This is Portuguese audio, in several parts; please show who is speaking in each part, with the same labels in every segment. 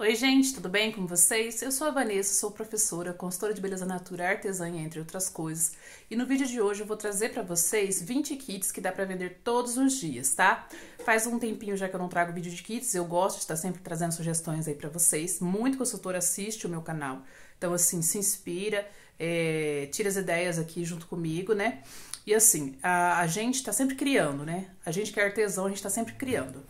Speaker 1: Oi, gente, tudo bem com vocês? Eu sou a Vanessa, sou professora, consultora de beleza natural, artesã, entre outras coisas. E no vídeo de hoje eu vou trazer para vocês 20 kits que dá para vender todos os dias, tá? Faz um tempinho já que eu não trago vídeo de kits, eu gosto de estar sempre trazendo sugestões aí para vocês. Muito consultor assiste o meu canal, então assim, se inspira, é, tira as ideias aqui junto comigo, né? E assim, a, a gente tá sempre criando, né? A gente que é artesão, a gente tá sempre criando.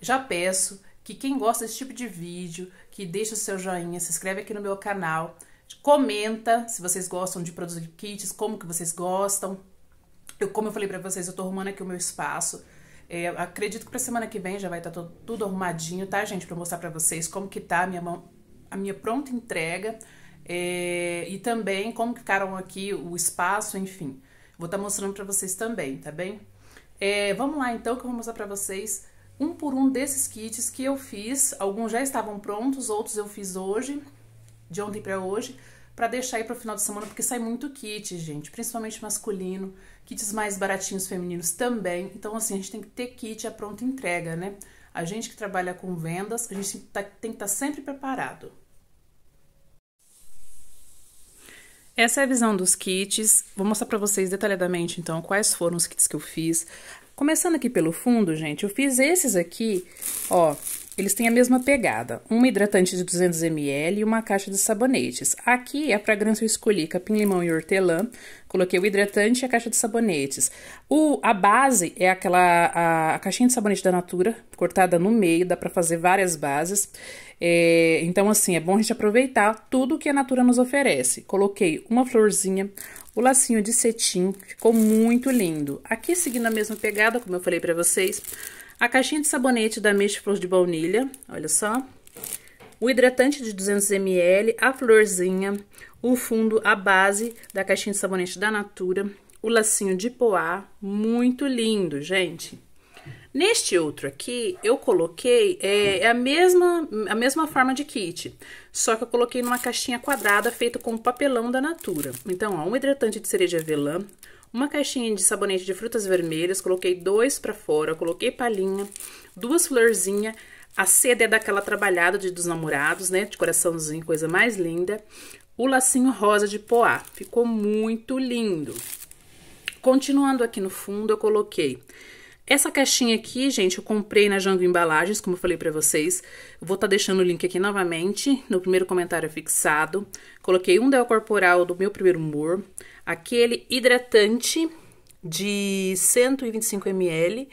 Speaker 1: Já peço que quem gosta desse tipo de vídeo, que deixa o seu joinha, se inscreve aqui no meu canal, comenta se vocês gostam de produzir kits, como que vocês gostam. Eu, como eu falei para vocês, eu tô arrumando aqui o meu espaço. É, acredito que pra semana que vem já vai estar tá tudo, arrumadinho, tá, gente? Pra mostrar pra vocês como que tá a minha, mão, a minha pronta entrega. É, e também como que ficaram aqui o espaço, enfim. Vou estar tá mostrando pra vocês também, tá bem? É, vamos lá então que eu vou mostrar pra vocês um por um desses kits que eu fiz. Alguns já estavam prontos, outros eu fiz hoje, de ontem para hoje, para deixar aí para o final de semana, porque sai muito kit, gente, principalmente masculino, kits mais baratinhos femininos também. Então, assim, a gente tem que ter kit à pronta entrega, né? A gente que trabalha com vendas, a gente tá, tem que estar tá sempre preparado. Essa é a visão dos kits. Vou mostrar para vocês detalhadamente, então, quais foram os kits que eu fiz. Começando aqui pelo fundo, gente, eu fiz esses aqui, ó, eles têm a mesma pegada. Um hidratante de 200ml e uma caixa de sabonetes. Aqui, a fragrância eu escolhi capim-limão e hortelã. Coloquei o hidratante e a caixa de sabonetes. O, a base é aquela a, a caixinha de sabonete da Natura, cortada no meio, dá para fazer várias bases. É, então, assim, é bom a gente aproveitar tudo que a Natura nos oferece. Coloquei uma florzinha, o lacinho de cetim ficou muito lindo. Aqui, seguindo a mesma pegada, como eu falei pra vocês, a caixinha de sabonete da Mish Flor de Baunilha, olha só. O hidratante de 200ml, a florzinha, o fundo, a base da caixinha de sabonete da Natura, o lacinho de poá, muito lindo, gente. Neste outro aqui, eu coloquei é, é, a, mesma, a mesma forma de kit, só que eu coloquei numa caixinha quadrada feita com papelão da Natura. Então, ó, um hidratante de cereja avelã, uma caixinha de sabonete de frutas vermelhas, coloquei dois para fora, coloquei palhinha, duas florzinhas, a seda é daquela trabalhada de dos namorados, né, de coraçãozinho, coisa mais linda. O lacinho rosa de poá, ficou muito lindo. Continuando aqui no fundo, eu coloquei essa caixinha aqui, gente, eu comprei na Jango Embalagens, como eu falei pra vocês. Vou estar tá deixando o link aqui novamente, no primeiro comentário fixado. Coloquei um Del Corporal do meu primeiro humor, aquele hidratante de 125ml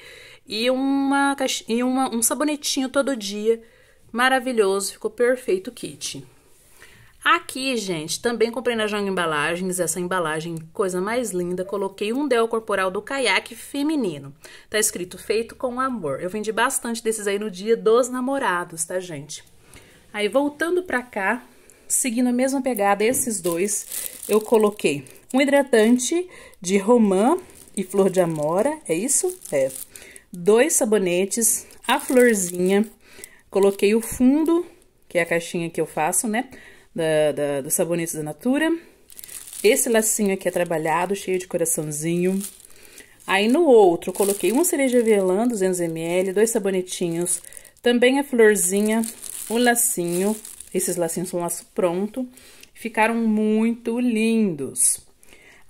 Speaker 1: e, uma, e uma, um sabonetinho todo dia, maravilhoso, ficou perfeito o kit. Aqui, gente, também comprei na Jong Embalagens essa embalagem, coisa mais linda. Coloquei um del corporal do caiaque feminino. Tá escrito feito com amor. Eu vendi bastante desses aí no dia dos namorados, tá, gente? Aí, voltando pra cá, seguindo a mesma pegada, esses dois, eu coloquei um hidratante de romã e flor de amora, é isso? É. Dois sabonetes, a florzinha, coloquei o fundo, que é a caixinha que eu faço, né? Da, da, dos sabonetes da Natura. Esse lacinho aqui é trabalhado, cheio de coraçãozinho. Aí no outro, coloquei um cereja avelã, 200ml, dois sabonetinhos, também a florzinha, o lacinho. Esses lacinhos são laço pronto. Ficaram muito lindos.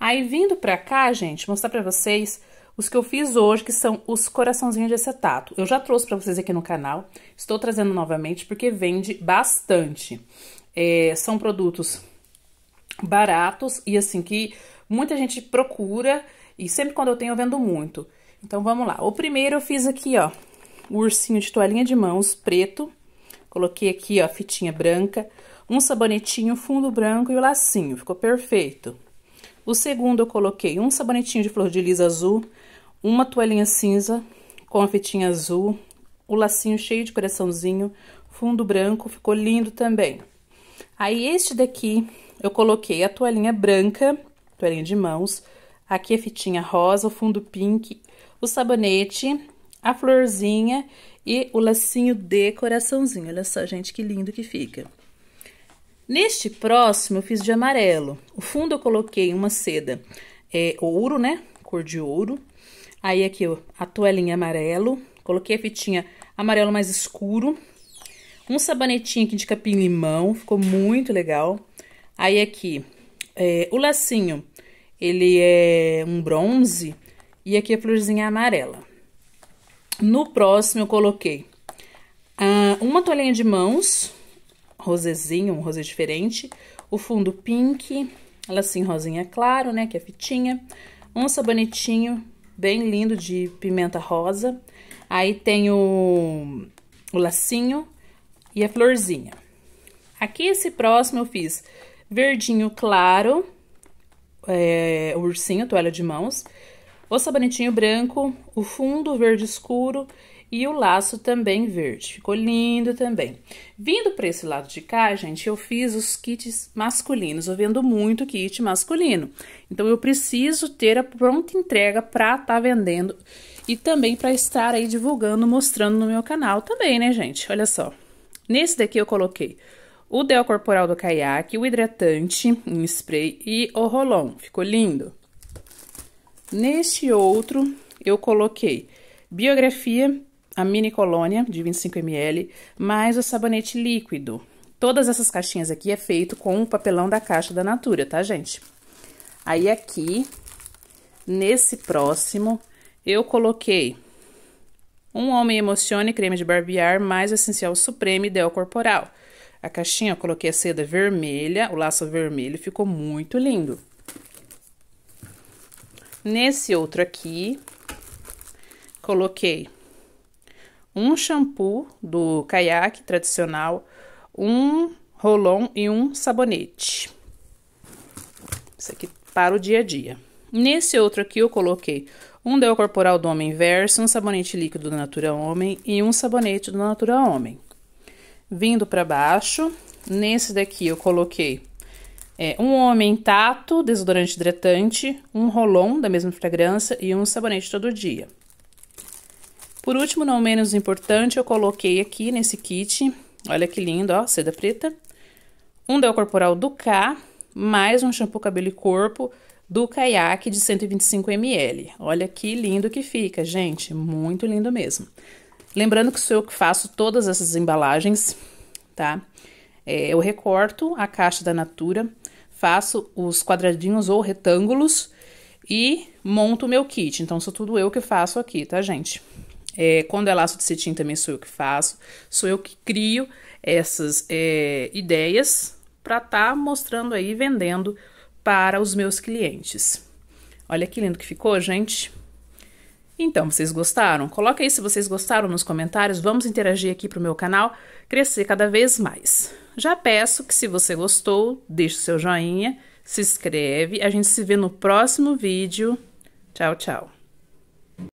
Speaker 1: Aí, vindo pra cá, gente, mostrar pra vocês os que eu fiz hoje, que são os coraçãozinhos de acetato. Eu já trouxe pra vocês aqui no canal, estou trazendo novamente porque vende bastante. É, são produtos baratos e assim que muita gente procura e sempre quando eu tenho eu vendo muito. Então vamos lá. O primeiro eu fiz aqui, ó, o ursinho de toalhinha de mãos preto. Coloquei aqui, ó, fitinha branca, um sabonetinho fundo branco e o lacinho, ficou perfeito. O segundo eu coloquei um sabonetinho de flor de lis azul, uma toalhinha cinza com a fitinha azul, o lacinho cheio de coraçãozinho, fundo branco, ficou lindo também. Aí, este daqui, eu coloquei a toalhinha branca, toalhinha de mãos, aqui a fitinha rosa, o fundo pink, o sabonete, a florzinha e o lacinho de coraçãozinho. Olha só, gente, que lindo que fica. Neste próximo, eu fiz de amarelo. O fundo eu coloquei uma seda é, ouro, né? Cor de ouro. Aí aqui, ó, a toalhinha amarelo. Coloquei a fitinha amarelo mais escuro, Um sabonetinho aqui de capim-limão, ficou muito legal. Aí aqui, é, o lacinho, ele é um bronze e aqui a florzinha amarela. No próximo eu coloquei ah, uma toalhinha de mãos, rosezinho, um rosé diferente, o fundo pink, lacinho rosinha claro, né, que é fitinha, um sabonetinho bem lindo de pimenta rosa, aí tem o, o lacinho e a florzinha. Aqui esse próximo eu fiz verdinho claro, é, ursinho, toalha de mãos, o sabonetinho branco, o fundo verde escuro e o laço também verde. Ficou lindo também. Vindo para esse lado de cá, gente, eu fiz os kits masculinos. Eu vendo muito kit masculino. Então, eu preciso ter a pronta entrega para estar tá vendendo e também para estar aí divulgando, mostrando no meu canal também, né, gente? Olha só. Nesse daqui eu coloquei o Del Corporal do Caiaque, o hidratante em spray e o rolon. Ficou lindo. Neste outro, eu coloquei biografia a mini colônia de 25 ml, mais o sabonete líquido. Todas essas caixinhas aqui é feito com o papelão da caixa da Natura, tá, gente? Aí aqui, nesse próximo, eu coloquei um Homem Emocione creme de barbear mais Essencial Supreme Del Corporal. A caixinha eu coloquei a seda vermelha, o laço vermelho, ficou muito lindo. Nesse outro aqui, coloquei um shampoo do caiaque tradicional, um rolon e um sabonete. Isso aqui para o dia a dia. Nesse outro aqui eu coloquei um Del Corporal do Homem Verso, um sabonete líquido do Natura Homem e um sabonete do Natura Homem. Vindo para baixo, nesse daqui eu coloquei é, um Homem Tato, desodorante hidratante, um Rolon da mesma fragrância e um sabonete todo dia. Por último, não menos importante, eu coloquei aqui nesse kit, olha que lindo, ó, seda preta, um Del Corporal do K, mais um shampoo cabelo e corpo do Caiaque de 125ml. Olha que lindo que fica, gente, muito lindo mesmo. Lembrando que sou eu que faço todas essas embalagens, tá? É, eu recorto a caixa da Natura, faço os quadradinhos ou retângulos e monto o meu kit. Então, sou tudo eu que faço aqui, tá, gente? É, quando é laço de cetim também sou eu que faço, sou eu que crio essas é, ideias para estar tá mostrando aí, vendendo para os meus clientes. Olha que lindo que ficou, gente. Então, vocês gostaram? Coloca aí se vocês gostaram nos comentários, vamos interagir aqui para o meu canal crescer cada vez mais. Já peço que se você gostou, deixe seu joinha, se inscreve, a gente se vê no próximo vídeo. Tchau, tchau.